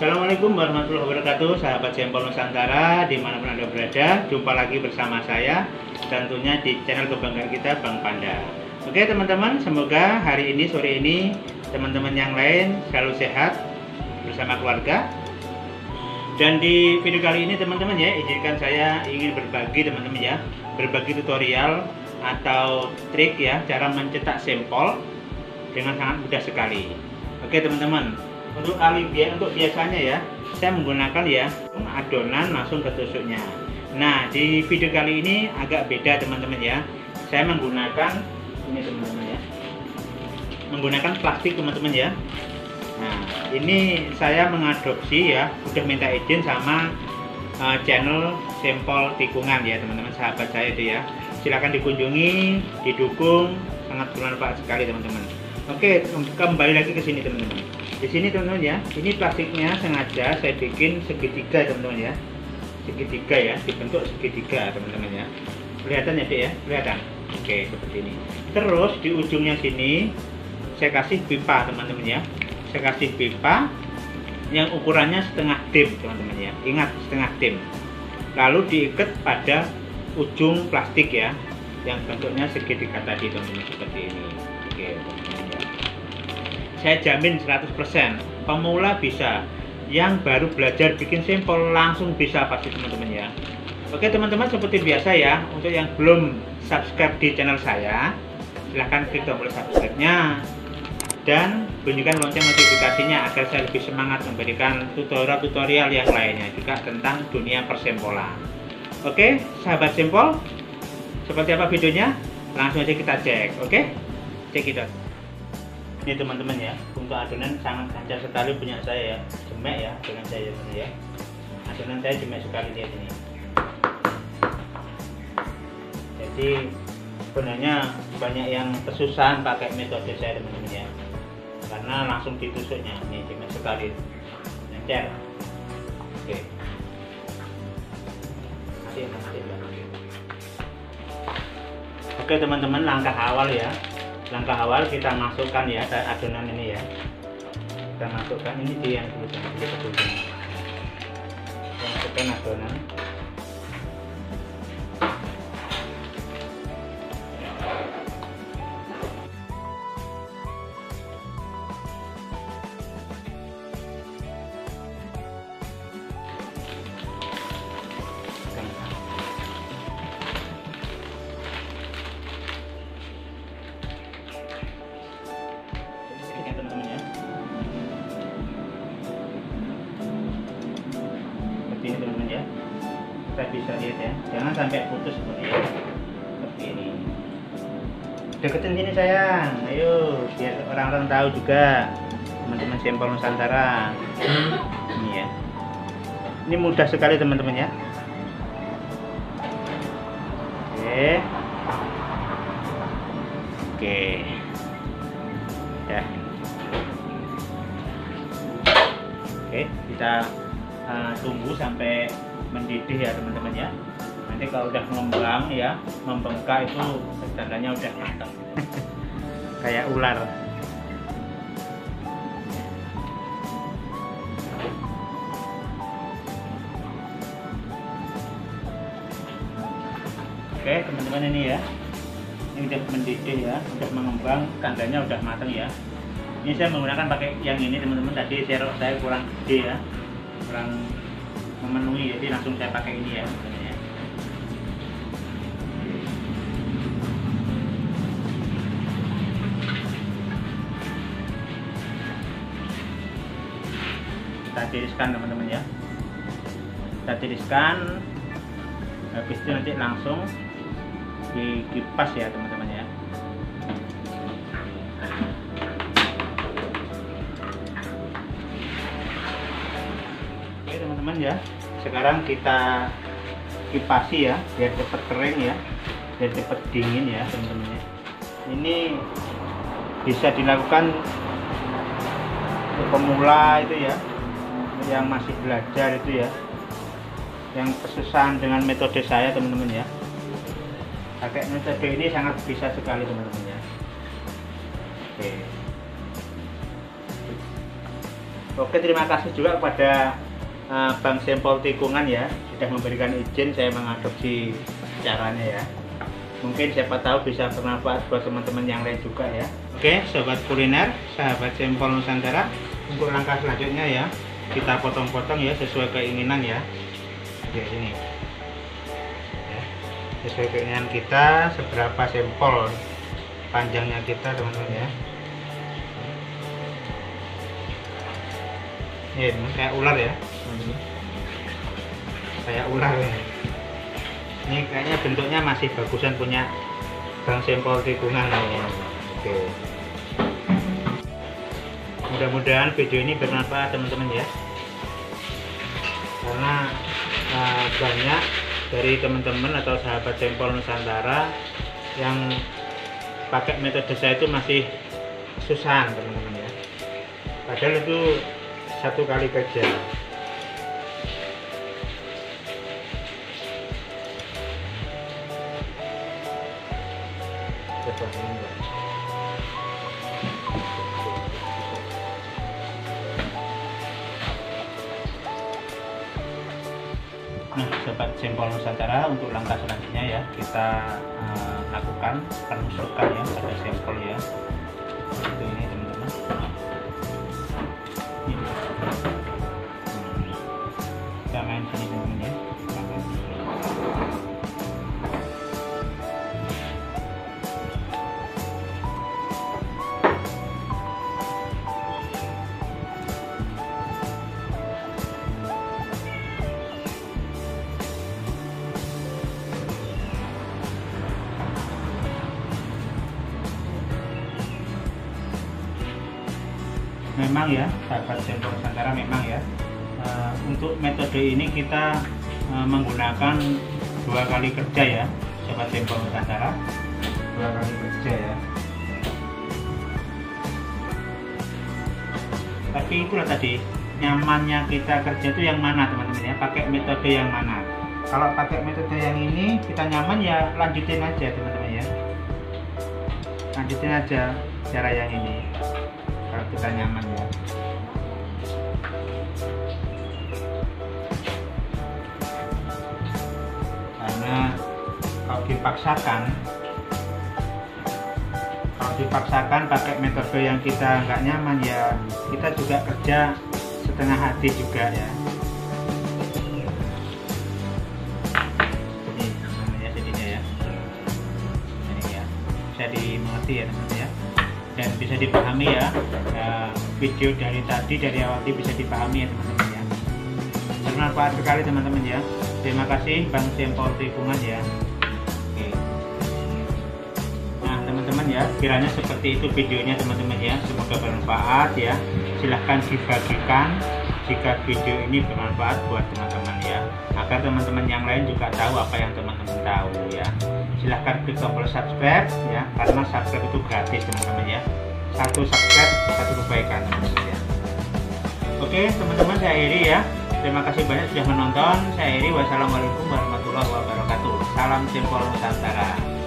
Assalamualaikum warahmatullahi wabarakatuh Sahabat Sempol Nusantara Di mana pun Anda berada Jumpa lagi bersama saya Tentunya di channel kebanggaan kita Bang Panda. Oke teman-teman Semoga hari ini sore ini Teman-teman yang lain selalu sehat Bersama keluarga. Dan di video kali ini teman-teman ya Izinkan saya ingin berbagi teman-teman ya Berbagi tutorial Atau trik ya Cara mencetak sempol Dengan sangat mudah sekali. Oke teman-teman untuk kali biasa untuk biasanya ya saya menggunakan ya adonan langsung ke tusuknya. Nah di video kali ini agak beda teman-teman ya. Saya menggunakan ini teman-teman ya menggunakan plastik teman-teman ya. Nah ini saya mengadopsi ya udah minta izin sama uh, channel sampel tikungan ya teman-teman sahabat saya itu ya. Silahkan dikunjungi didukung sangat bermanfaat sekali teman-teman. Oke kembali lagi ke sini teman-teman di sini teman-teman ya. Ini plastiknya sengaja saya bikin segitiga teman-teman ya. Segitiga ya. Dibentuk segitiga teman-teman ya. Kelihatan ya dek ya? Kelihatan? Oke seperti ini. Terus di ujungnya sini saya kasih pipa teman-teman ya. Saya kasih pipa yang ukurannya setengah dim teman-teman ya. Ingat setengah dim. Lalu diikat pada ujung plastik ya. Yang bentuknya segitiga tadi teman-teman seperti ini. Oke teman-teman ya saya jamin 100% pemula bisa. Yang baru belajar bikin sampel langsung bisa pasti teman-teman ya. Oke teman-teman seperti biasa ya. Untuk yang belum subscribe di channel saya silahkan klik tombol subscribe nya dan bunyikan lonceng notifikasinya agar saya lebih semangat memberikan tutorial-tutorial yang lainnya juga tentang dunia persempolan. Oke sahabat sempol seperti apa videonya? Langsung aja kita cek oke? Cek it out ini teman-teman ya untuk adonan sangat lancar sekali punya saya ya. Jemek ya dengan saya teman ya. Adonan saya jemek sekali lihat ini. Jadi sebenarnya banyak yang kesusahan pakai metode saya teman-teman ya. Karena langsung ditusuknya ini jemek sekali. Lancar. Oke. Oke teman-teman langkah awal ya langkah awal kita masukkan ya adonan ini ya. Kita masukkan ini di yang dulu dulu masukkan adonan lihat ya. Jangan sampai putus seperti ini. Seperti ini. Deketin sini sayang. Ayo biar orang-orang tahu juga. Teman-teman sampel Nusantara. Ini ya. Ini mudah sekali teman-teman ya. Oke. Oke. Ya oke kita uh, tunggu sampai mendidih ya teman-teman ya. Nanti kalau udah mengembang ya membengkak itu tandanya udah matang. Kayak ular. Oke teman-teman ini ya. Ini udah mendidih ya udah mengembang tandanya udah matang ya. Ini saya menggunakan pakai yang ini teman-teman. Tadi serok saya kurang gede ya kurang memenuhi jadi langsung saya pakai ini ya kita tiriskan teman-teman ya. Kita tiriskan habis itu nanti langsung dikipas ya teman-teman oke teman-teman ya. Sekarang kita kipasi ya biar cepat kering ya. Biar cepat dingin ya teman-teman ya. Ini bisa dilakukan pemula itu ya yang masih belajar itu ya. Yang kesusahan dengan metode saya teman-teman ya. Pakai metode ini sangat bisa sekali teman-teman ya. Oke. Oke terima kasih juga kepada uh, Bang Sempol Tikungan ya sudah memberikan izin saya mengadopsi caranya ya. Mungkin siapa tahu bisa bermanfaat buat teman-teman yang lain juga ya. Oke sobat kuliner sahabat Sempol Nusantara untuk langkah selanjutnya ya kita potong-potong ya sesuai keinginan ya. Oke ini. Ya, sesuai keinginan kita seberapa sempol panjangnya kita teman-teman ya ya kayak ular ya. Kayak ular ya. Ini kayaknya bentuknya masih bagusan punya bang sempol tikungan ya. oke. Mudah-mudahan video ini bermanfaat teman-teman ya. Karena uh, banyak dari teman-teman atau sahabat sempol Nusantara yang pakai metode saya itu masih susah teman-teman ya. Padahal itu satu kali kerja Nah, sobat jempol Nusantara untuk langkah selanjutnya ya kita uh, lakukan penusukan ya pada sampel ya. Memang ya sahabat sensor Nusantara memang ya untuk metode ini kita uh, menggunakan dua kali kerja ya. Sahabat sensor Nusantara dua kali kerja ya. Tapi itulah tadi nyamannya kita kerja itu yang mana teman-teman ya? Pakai metode yang mana? Kalau pakai metode yang ini kita nyaman ya lanjutin aja teman-teman ya. Lanjutin aja cara yang ini kalau kita nyaman ya dipaksakan. Kalau dipaksakan pakai metode yang kita nggak nyaman ya kita juga kerja setengah hati juga ya. Ini namanya jadinya ya. Ini ya. Bisa dimengerti ya teman-teman ya. Dan bisa dipahami ya, ya video dari tadi dari awal bisa dipahami ya teman-teman ya. Bermanfaat sekali teman-teman ya. Terima kasih. Bang Sempol Tikungan ya ya. Kiranya seperti itu videonya teman-teman ya. Semoga bermanfaat ya. Silahkan dibagikan jika video ini bermanfaat buat teman-teman ya. Agar teman-teman yang lain juga tahu apa yang teman-teman tahu ya. Silahkan klik tombol subscribe ya. Karena subscribe itu gratis teman-teman ya. Satu subscribe satu kebaikan teman-teman ya. Oke teman-teman saya Iri ya. Terima kasih banyak sudah menonton. Saya Iri wassalamualaikum warahmatullahi wabarakatuh. Salam jempol Nusantara